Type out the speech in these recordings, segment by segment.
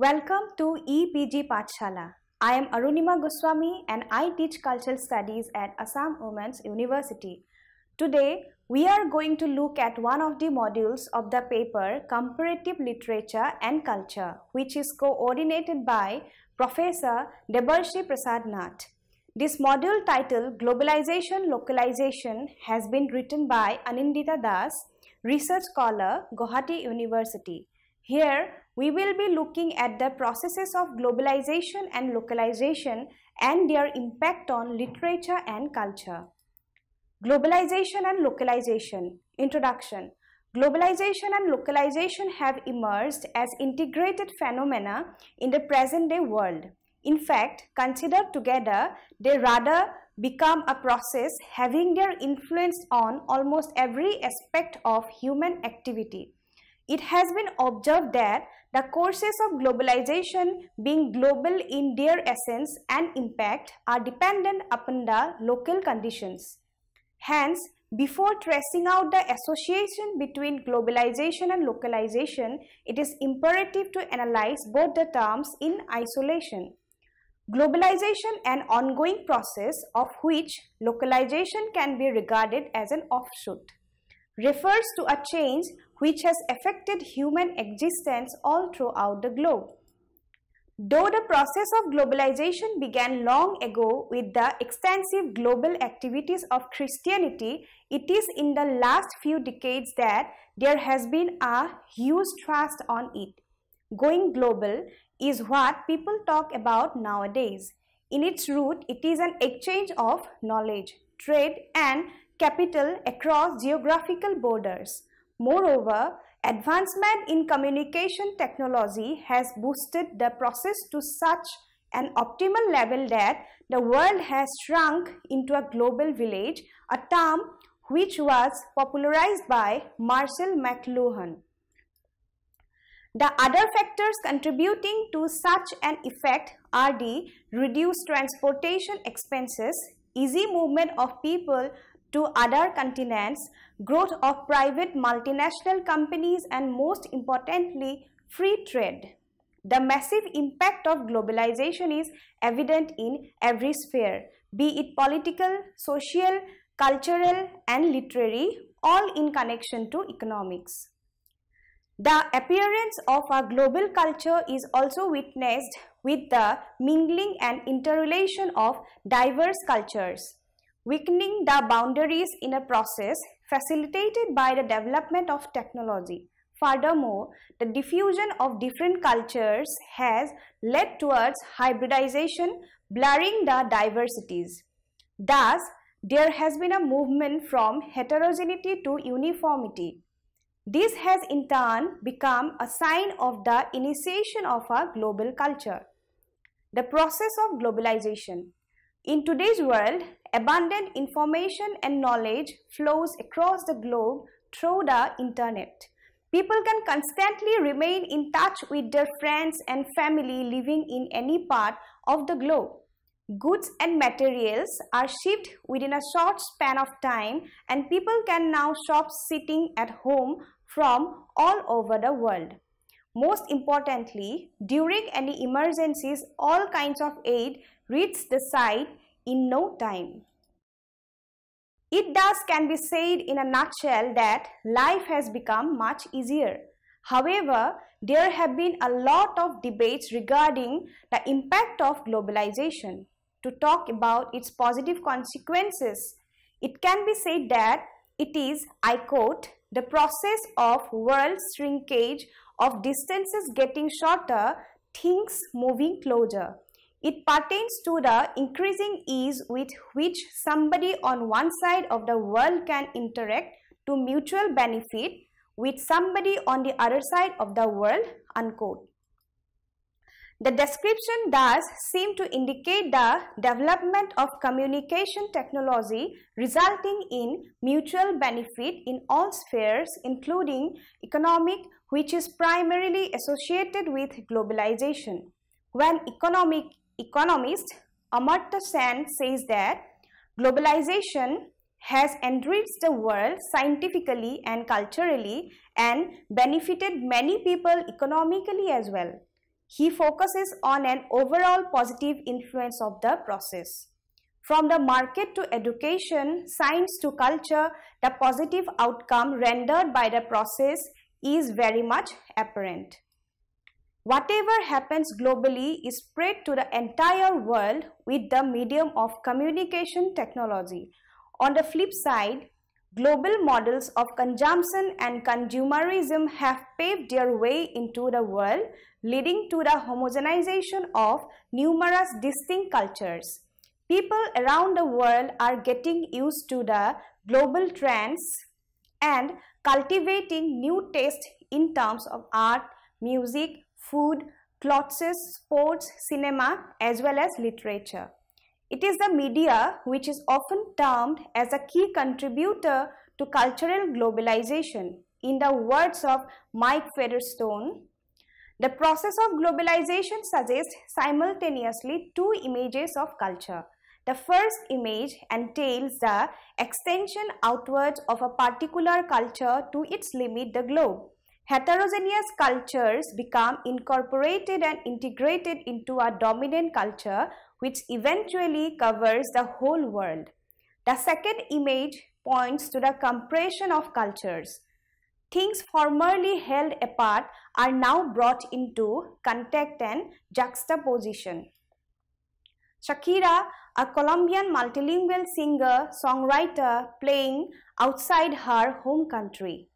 Welcome to EPG Pathshala. I am Arunima Goswami and I teach cultural studies at Assam Women's University. Today, we are going to look at one of the modules of the paper Comparative Literature and Culture, which is coordinated by Professor Debarshi Prasad Nath. This module titled Globalization Localization has been written by Anindita Das, research scholar, Guwahati University. Here, we will be looking at the processes of globalization and localization and their impact on literature and culture. Globalization and localization. Introduction. Globalization and localization have emerged as integrated phenomena in the present day world. In fact, considered together, they rather become a process having their influence on almost every aspect of human activity. It has been observed that the courses of globalization being global in their essence and impact are dependent upon the local conditions. Hence, before tracing out the association between globalization and localization, it is imperative to analyze both the terms in isolation. Globalization an ongoing process of which localization can be regarded as an offshoot refers to a change which has affected human existence all throughout the globe. Though the process of globalization began long ago with the extensive global activities of Christianity, it is in the last few decades that there has been a huge thrust on it. Going global is what people talk about nowadays. In its root, it is an exchange of knowledge, trade and capital across geographical borders. Moreover, advancement in communication technology has boosted the process to such an optimal level that the world has shrunk into a global village, a term which was popularized by Marshall McLuhan. The other factors contributing to such an effect are the reduced transportation expenses, easy movement of people to other continents, growth of private multinational companies and most importantly, free trade. The massive impact of globalization is evident in every sphere, be it political, social, cultural and literary, all in connection to economics. The appearance of a global culture is also witnessed with the mingling and interrelation of diverse cultures weakening the boundaries in a process facilitated by the development of technology. Furthermore, the diffusion of different cultures has led towards hybridization, blurring the diversities. Thus, there has been a movement from heterogeneity to uniformity. This has in turn become a sign of the initiation of a global culture. The process of globalization. In today's world, abundant information and knowledge flows across the globe through the internet. People can constantly remain in touch with their friends and family living in any part of the globe. Goods and materials are shipped within a short span of time and people can now shop sitting at home from all over the world. Most importantly, during any emergencies, all kinds of aid reach the site in no time. It thus can be said in a nutshell that life has become much easier. However, there have been a lot of debates regarding the impact of globalization. To talk about its positive consequences, it can be said that it is, I quote, the process of world shrinkage of distances getting shorter, things moving closer. It pertains to the increasing ease with which somebody on one side of the world can interact to mutual benefit with somebody on the other side of the world, unquote. The description does seem to indicate the development of communication technology resulting in mutual benefit in all spheres including economic which is primarily associated with globalization. When economic economist Amartya Sen says that globalization has enriched the world scientifically and culturally and benefited many people economically as well. he focuses on an overall positive influence of the process. From the market to education, science to culture, the positive outcome rendered by the process is very much apparent. Whatever happens globally is spread to the entire world with the medium of communication technology. On the flip side, global models of consumption and consumerism have paved their way into the world, leading to the homogenization of numerous distinct cultures. People around the world are getting used to the global trends and cultivating new tastes in terms of art, music, food, clothes, sports, cinema as well as literature. It is the media which is often termed as a key contributor to cultural globalization. In the words of Mike Featherstone, the process of globalization suggests simultaneously two images of culture. The first image entails the extension outwards of a particular culture to its limit the globe heterogeneous cultures become incorporated and integrated into a dominant culture which eventually covers the whole world. The second image points to the compression of cultures. Things formerly held apart are now brought into contact and juxtaposition. Shakira, a Colombian multilingual singer, songwriter playing outside her home country.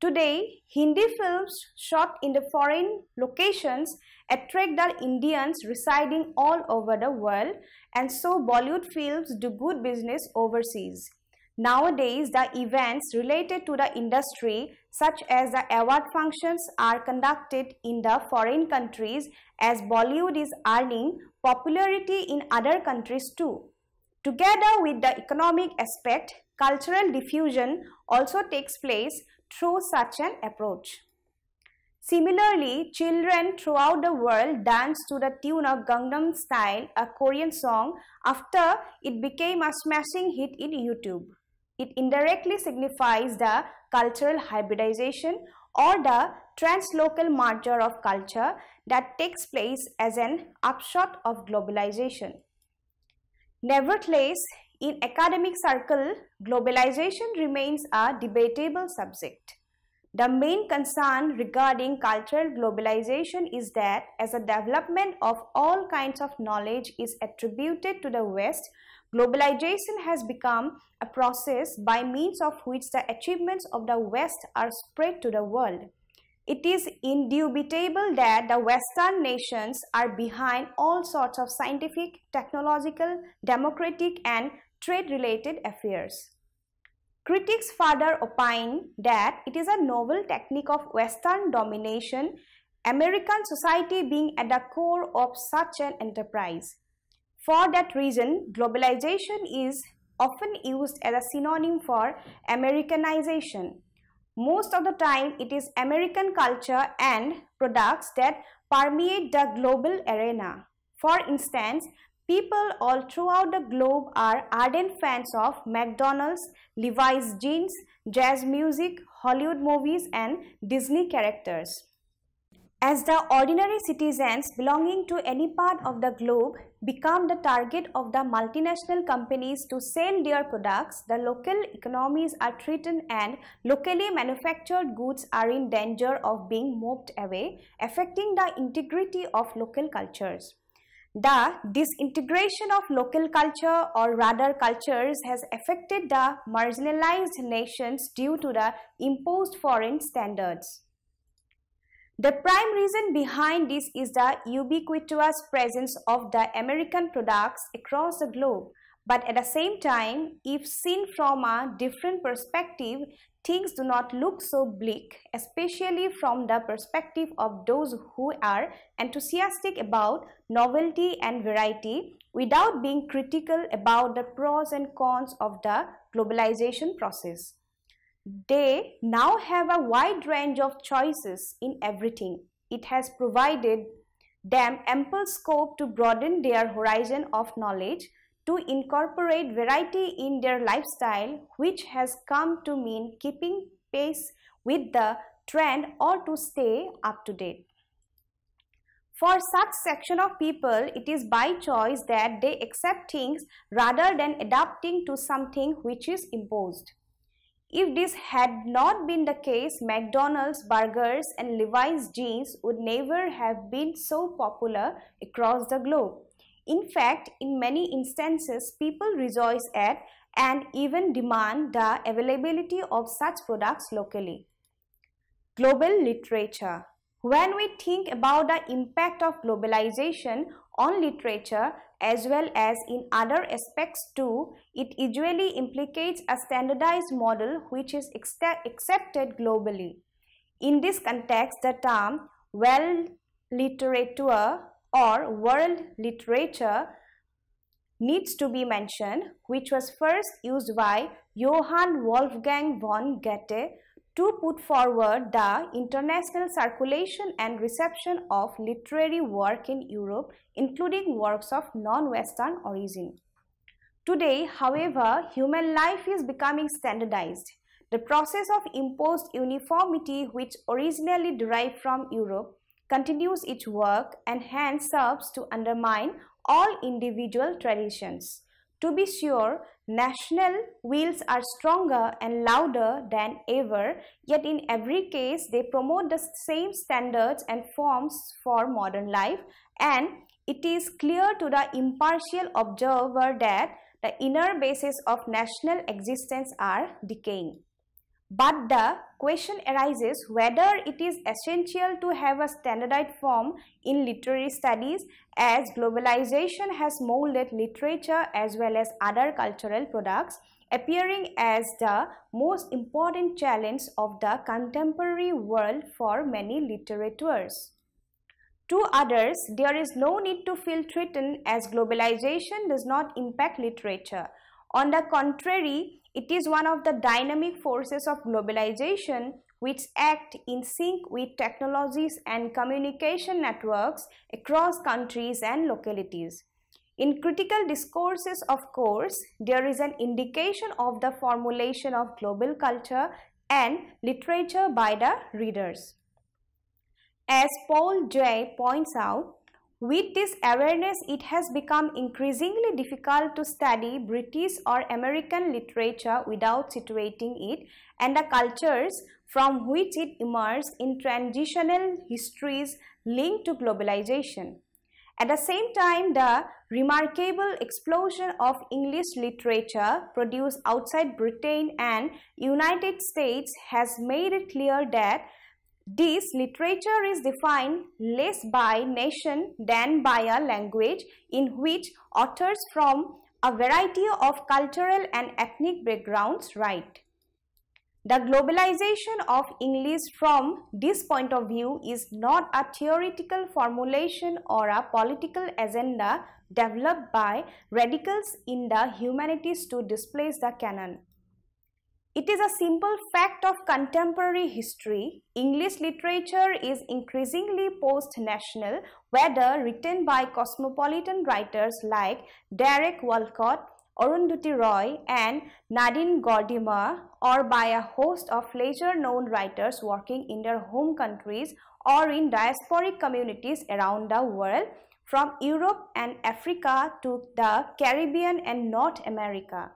Today, Hindi films shot in the foreign locations attract the Indians residing all over the world and so Bollywood films do good business overseas. Nowadays, the events related to the industry such as the award functions are conducted in the foreign countries as Bollywood is earning popularity in other countries too. Together with the economic aspect, cultural diffusion also takes place through such an approach. Similarly, children throughout the world dance to the tune of Gangnam Style, a Korean song, after it became a smashing hit in YouTube. It indirectly signifies the cultural hybridization or the translocal merger of culture that takes place as an upshot of globalization. Nevertheless, in academic circle, globalization remains a debatable subject. The main concern regarding cultural globalization is that as a development of all kinds of knowledge is attributed to the West, globalization has become a process by means of which the achievements of the West are spread to the world. It is indubitable that the Western nations are behind all sorts of scientific, technological, democratic and trade-related affairs. Critics further opine that it is a novel technique of Western domination, American society being at the core of such an enterprise. For that reason, globalization is often used as a synonym for Americanization. Most of the time, it is American culture and products that permeate the global arena. For instance, People all throughout the globe are ardent fans of McDonald's, Levi's jeans, jazz music, Hollywood movies and Disney characters. As the ordinary citizens belonging to any part of the globe become the target of the multinational companies to sell their products, the local economies are threatened and locally manufactured goods are in danger of being moved away, affecting the integrity of local cultures. The disintegration of local culture or rather cultures has affected the marginalized nations due to the imposed foreign standards. The prime reason behind this is the ubiquitous presence of the American products across the globe. But at the same time, if seen from a different perspective, things do not look so bleak, especially from the perspective of those who are enthusiastic about novelty and variety without being critical about the pros and cons of the globalization process. They now have a wide range of choices in everything. It has provided them ample scope to broaden their horizon of knowledge to incorporate variety in their lifestyle which has come to mean keeping pace with the trend or to stay up to date. For such section of people, it is by choice that they accept things rather than adapting to something which is imposed. If this had not been the case, McDonald's burgers and Levi's jeans would never have been so popular across the globe. In fact, in many instances, people rejoice at and even demand the availability of such products locally. Global literature when we think about the impact of globalization on literature as well as in other aspects too, it usually implicates a standardized model which is accepted globally. In this context, the term world literature or world literature needs to be mentioned, which was first used by Johann Wolfgang von Goethe to put forward the international circulation and reception of literary work in Europe, including works of non-Western origin. Today, however, human life is becoming standardized. The process of imposed uniformity, which originally derived from Europe, continues its work and hence serves to undermine all individual traditions. To be sure, national wills are stronger and louder than ever, yet in every case they promote the same standards and forms for modern life and it is clear to the impartial observer that the inner basis of national existence are decaying. But the question arises whether it is essential to have a standardized form in literary studies as globalization has molded literature as well as other cultural products appearing as the most important challenge of the contemporary world for many literateurs. To others, there is no need to feel threatened as globalization does not impact literature. On the contrary, it is one of the dynamic forces of globalization which act in sync with technologies and communication networks across countries and localities. In critical discourses, of course, there is an indication of the formulation of global culture and literature by the readers. As Paul Jay points out, with this awareness, it has become increasingly difficult to study British or American literature without situating it and the cultures from which it emerged in transitional histories linked to globalization. At the same time, the remarkable explosion of English literature produced outside Britain and United States has made it clear that this literature is defined less by nation than by a language in which authors from a variety of cultural and ethnic backgrounds write. The globalization of English from this point of view is not a theoretical formulation or a political agenda developed by radicals in the humanities to displace the canon. It is a simple fact of contemporary history. English literature is increasingly post-national, whether written by cosmopolitan writers like Derek Walcott, Arundhati Roy and Nadine Gordimer or by a host of lesser-known writers working in their home countries or in diasporic communities around the world from Europe and Africa to the Caribbean and North America.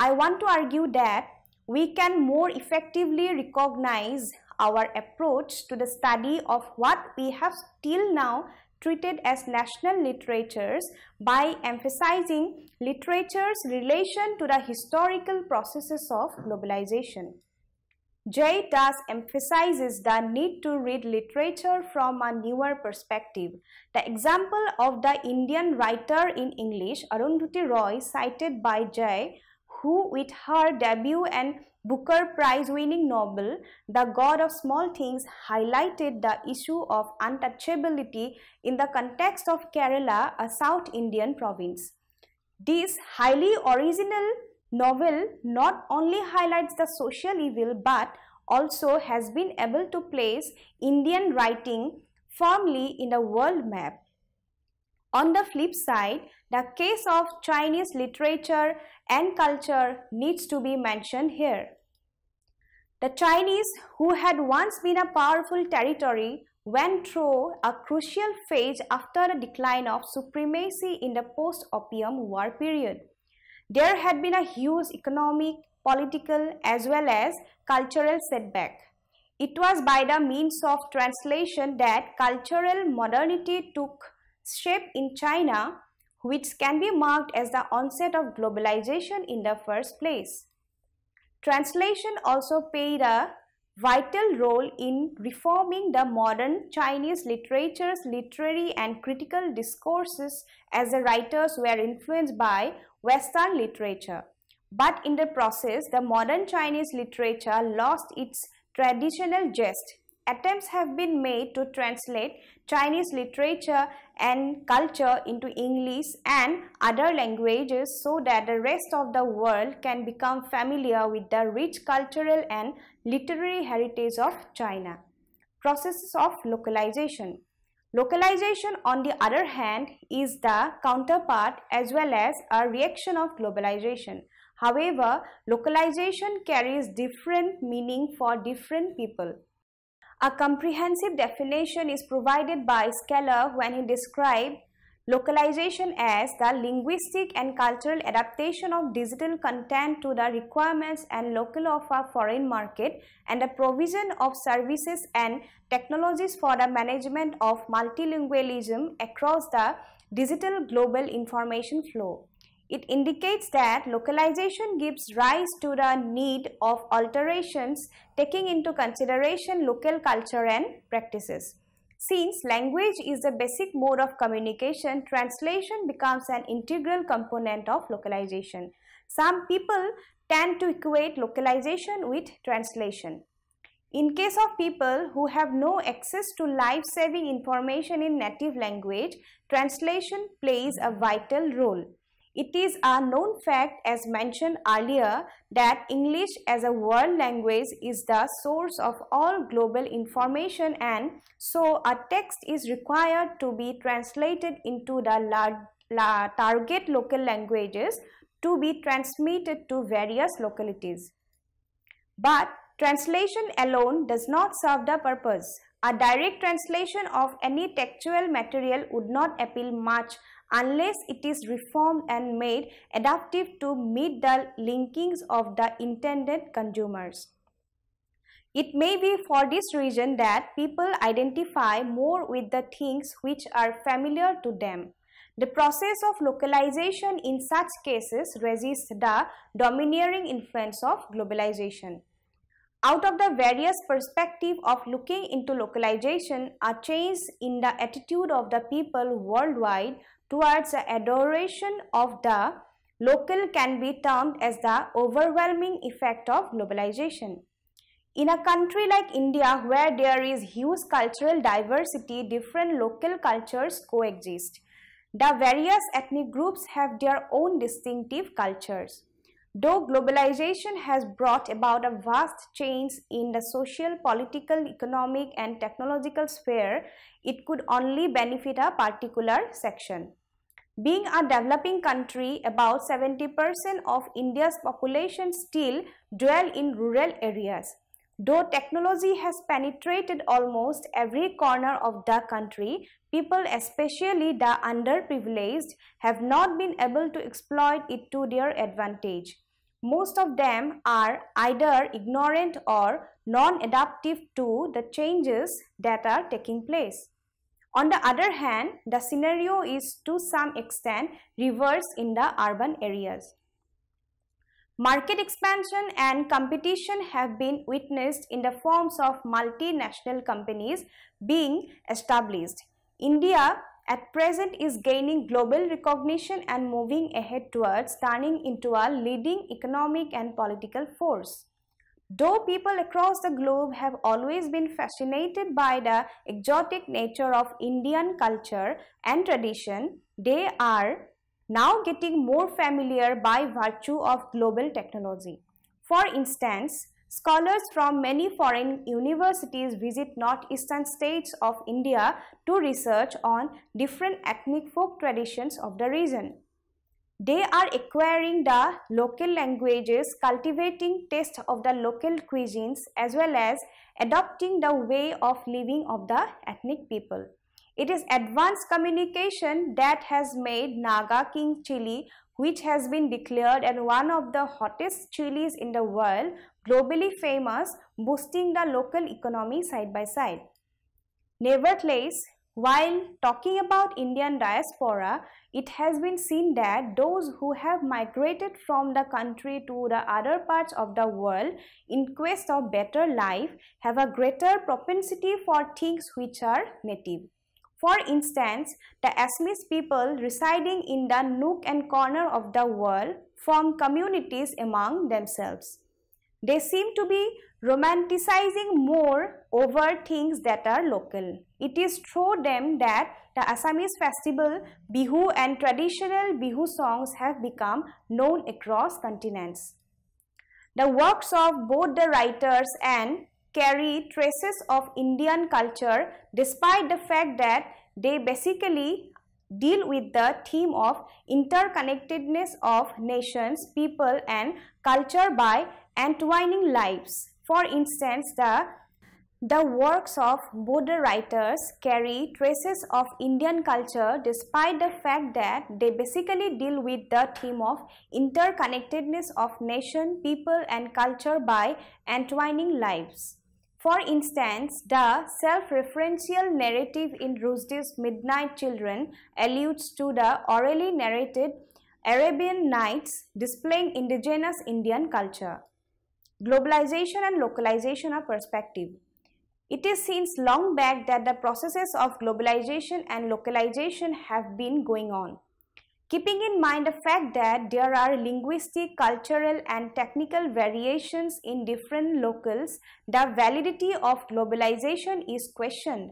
I want to argue that we can more effectively recognize our approach to the study of what we have till now treated as national literatures by emphasizing literature's relation to the historical processes of globalization. Jay thus emphasizes the need to read literature from a newer perspective. The example of the Indian writer in English, Arundhati Roy, cited by Jay, who with her debut and Booker Prize winning novel, The God of Small Things highlighted the issue of untouchability in the context of Kerala, a South Indian province. This highly original novel not only highlights the social evil but also has been able to place Indian writing firmly in the world map. On the flip side, the case of Chinese literature and culture needs to be mentioned here. The Chinese, who had once been a powerful territory, went through a crucial phase after the decline of supremacy in the post-opium war period. There had been a huge economic, political as well as cultural setback. It was by the means of translation that cultural modernity took shape in China, which can be marked as the onset of globalization in the first place. Translation also played a vital role in reforming the modern Chinese literature's literary and critical discourses as the writers were influenced by Western literature. But in the process, the modern Chinese literature lost its traditional gist. Attempts have been made to translate Chinese literature and culture into English and other languages so that the rest of the world can become familiar with the rich cultural and literary heritage of China. Processes of localization. Localization on the other hand is the counterpart as well as a reaction of globalization. However, localization carries different meaning for different people. A comprehensive definition is provided by Schäler when he described localization as the linguistic and cultural adaptation of digital content to the requirements and local of a foreign market and the provision of services and technologies for the management of multilingualism across the digital global information flow. It indicates that localization gives rise to the need of alterations taking into consideration local culture and practices. Since language is the basic mode of communication, translation becomes an integral component of localization. Some people tend to equate localization with translation. In case of people who have no access to life-saving information in native language, translation plays a vital role. It is a known fact as mentioned earlier that English as a world language is the source of all global information and so a text is required to be translated into the target local languages to be transmitted to various localities. But translation alone does not serve the purpose. A direct translation of any textual material would not appeal much unless it is reformed and made adaptive to meet the linkings of the intended consumers. It may be for this reason that people identify more with the things which are familiar to them. The process of localization in such cases resists the domineering influence of globalization. Out of the various perspectives of looking into localization, a change in the attitude of the people worldwide towards the adoration of the local can be termed as the overwhelming effect of globalization. In a country like India where there is huge cultural diversity, different local cultures coexist. The various ethnic groups have their own distinctive cultures. Though globalization has brought about a vast change in the social, political, economic and technological sphere, it could only benefit a particular section. Being a developing country, about 70% of India's population still dwell in rural areas. Though technology has penetrated almost every corner of the country, people especially the underprivileged have not been able to exploit it to their advantage. Most of them are either ignorant or non-adaptive to the changes that are taking place. On the other hand, the scenario is to some extent reverse in the urban areas. Market expansion and competition have been witnessed in the forms of multinational companies being established. India at present is gaining global recognition and moving ahead towards turning into a leading economic and political force. Though people across the globe have always been fascinated by the exotic nature of Indian culture and tradition, they are now getting more familiar by virtue of global technology. For instance, scholars from many foreign universities visit northeastern states of India to research on different ethnic folk traditions of the region. They are acquiring the local languages, cultivating taste of the local cuisines as well as adopting the way of living of the ethnic people. It is advanced communication that has made Naga King chili which has been declared as one of the hottest chilies in the world globally famous boosting the local economy side by side. Nevertheless, while talking about Indian diaspora, it has been seen that those who have migrated from the country to the other parts of the world in quest of better life have a greater propensity for things which are native. For instance, the Assamese people residing in the nook and corner of the world form communities among themselves. They seem to be romanticizing more over things that are local. It is through them that the Assamese festival, Bihu and traditional Bihu songs have become known across continents. The works of both the writers and carry traces of Indian culture despite the fact that they basically deal with the theme of interconnectedness of nations, people and culture by entwining lives. For instance, the the works of Buddha writers carry traces of Indian culture despite the fact that they basically deal with the theme of interconnectedness of nation, people and culture by entwining lives. For instance, the self-referential narrative in Rushdie's Midnight Children alludes to the orally narrated Arabian Nights displaying indigenous Indian culture. Globalization and localization are perspective. It is since long back that the processes of globalization and localization have been going on. Keeping in mind the fact that there are linguistic, cultural and technical variations in different locales, the validity of globalization is questioned.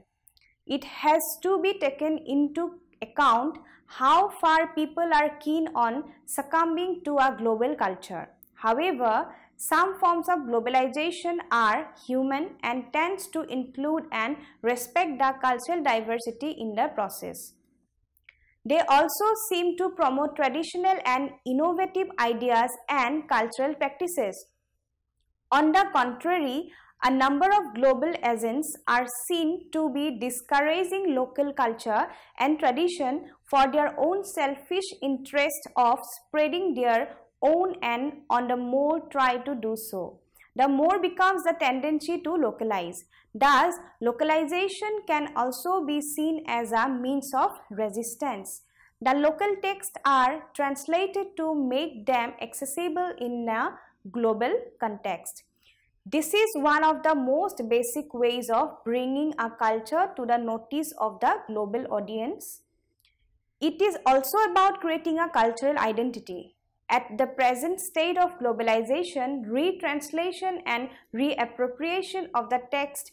It has to be taken into account how far people are keen on succumbing to a global culture. However, some forms of globalization are human and tends to include and respect the cultural diversity in the process. They also seem to promote traditional and innovative ideas and cultural practices. On the contrary, a number of global agents are seen to be discouraging local culture and tradition for their own selfish interest of spreading their own and on the more try to do so. The more becomes the tendency to localize. Thus, localization can also be seen as a means of resistance. The local texts are translated to make them accessible in a global context. This is one of the most basic ways of bringing a culture to the notice of the global audience. It is also about creating a cultural identity. At the present state of globalization, retranslation and reappropriation of the text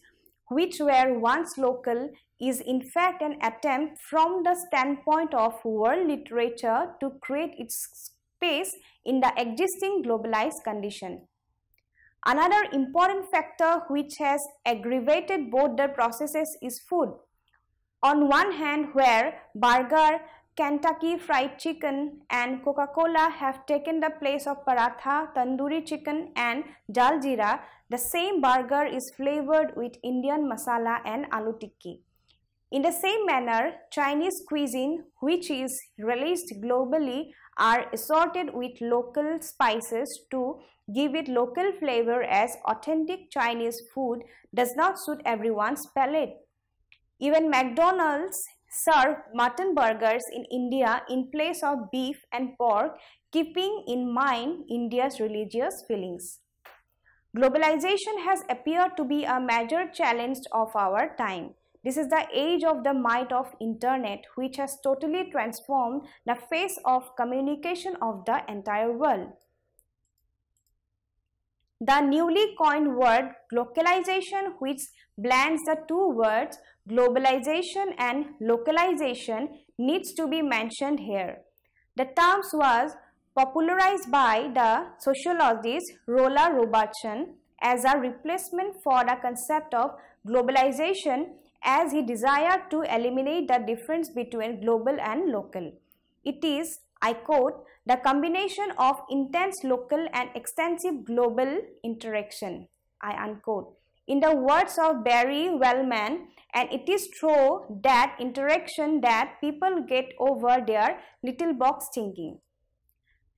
which were once local is in fact an attempt from the standpoint of world literature to create its space in the existing globalized condition. Another important factor which has aggravated both the processes is food. On one hand where burger Kentucky Fried Chicken and Coca-Cola have taken the place of paratha, tandoori chicken and dal jeera, the same burger is flavored with Indian masala and aloo tikki. In the same manner, Chinese cuisine, which is released globally, are assorted with local spices to give it local flavor as authentic Chinese food does not suit everyone's palate. Even McDonald's serve mutton burgers in India in place of beef and pork, keeping in mind India's religious feelings. Globalization has appeared to be a major challenge of our time. This is the age of the might of internet which has totally transformed the face of communication of the entire world. The newly coined word glocalization which blends the two words globalization and localization needs to be mentioned here. The terms was popularized by the sociologist Roland Robertson as a replacement for the concept of globalization as he desired to eliminate the difference between global and local. It is I quote, the combination of intense local and extensive global interaction, I unquote. In the words of Barry Wellman, and it is true that interaction that people get over their little box thinking.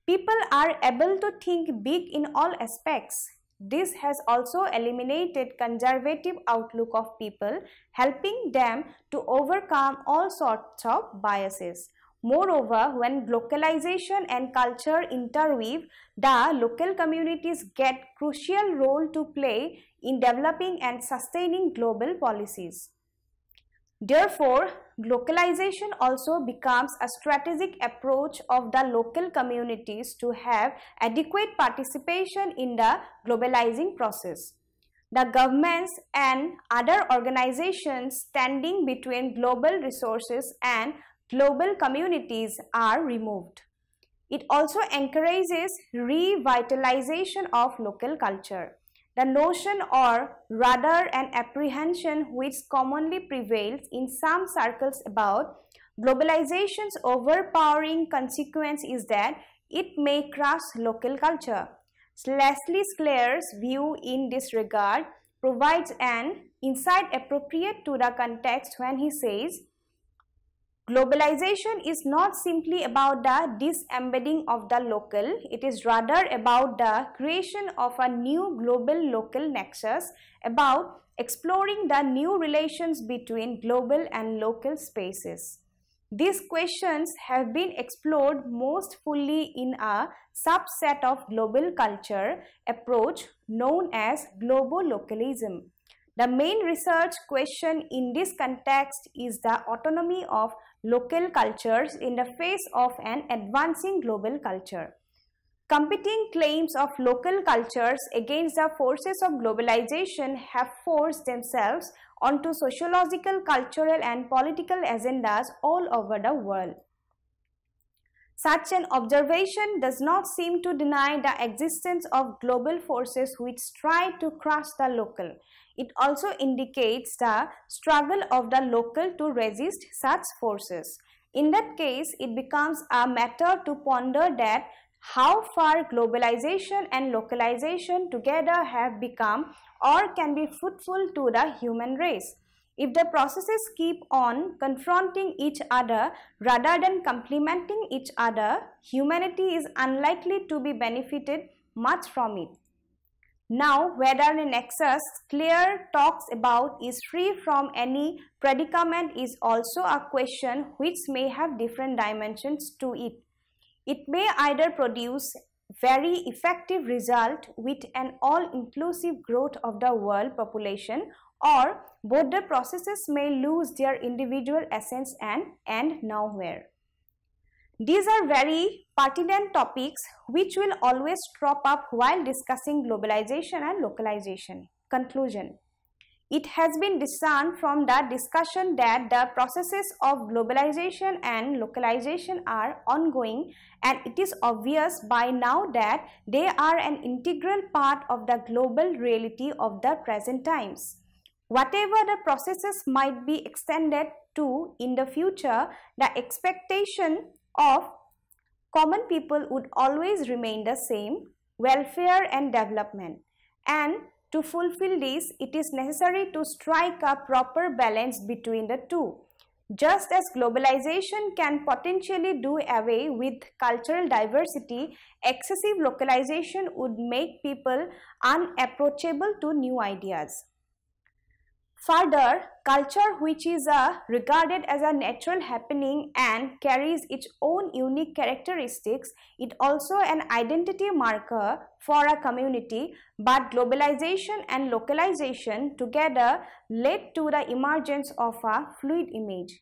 People are able to think big in all aspects. This has also eliminated conservative outlook of people, helping them to overcome all sorts of biases. Moreover, when localization and culture interweave, the local communities get crucial role to play in developing and sustaining global policies. Therefore, localization also becomes a strategic approach of the local communities to have adequate participation in the globalizing process. The governments and other organizations standing between global resources and global communities are removed. It also encourages revitalization of local culture. The notion or rather an apprehension which commonly prevails in some circles about globalization's overpowering consequence is that it may crush local culture. Leslie Sklair's view in this regard provides an insight appropriate to the context when he says, Globalization is not simply about the disembedding of the local, it is rather about the creation of a new global local nexus, about exploring the new relations between global and local spaces. These questions have been explored most fully in a subset of global culture approach known as globolocalism. The main research question in this context is the autonomy of local cultures in the face of an advancing global culture. Competing claims of local cultures against the forces of globalization have forced themselves onto sociological, cultural and political agendas all over the world. Such an observation does not seem to deny the existence of global forces which try to crush the local. It also indicates the struggle of the local to resist such forces. In that case, it becomes a matter to ponder that how far globalization and localization together have become or can be fruitful to the human race. If the processes keep on confronting each other rather than complementing each other, humanity is unlikely to be benefited much from it. Now, whether a nexus Sklair talks about is free from any predicament is also a question which may have different dimensions to it. It may either produce very effective result with an all-inclusive growth of the world population or both the processes may lose their individual essence and end nowhere. These are very pertinent topics which will always crop up while discussing globalization and localization. Conclusion It has been discerned from the discussion that the processes of globalization and localization are ongoing and it is obvious by now that they are an integral part of the global reality of the present times. Whatever the processes might be extended to in the future, the expectation of common people would always remain the same, welfare and development. And to fulfill this, it is necessary to strike a proper balance between the two. Just as globalization can potentially do away with cultural diversity, excessive localization would make people unapproachable to new ideas. Further, culture which is a, regarded as a natural happening and carries its own unique characteristics, it also an identity marker for a community, but globalization and localization together led to the emergence of a fluid image.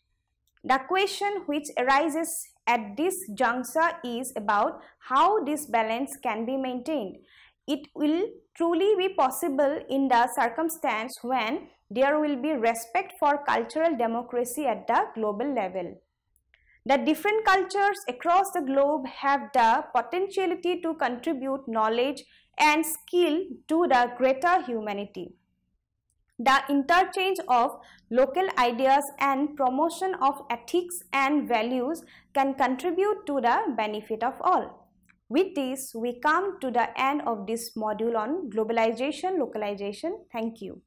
The question which arises at this juncture is about how this balance can be maintained. It will truly be possible in the circumstance when there will be respect for cultural democracy at the global level. The different cultures across the globe have the potentiality to contribute knowledge and skill to the greater humanity. the interchange of local ideas and promotion of ethics and values can contribute to the benefit of all. With this, we come to the end of this module on globalization localization. Thank you.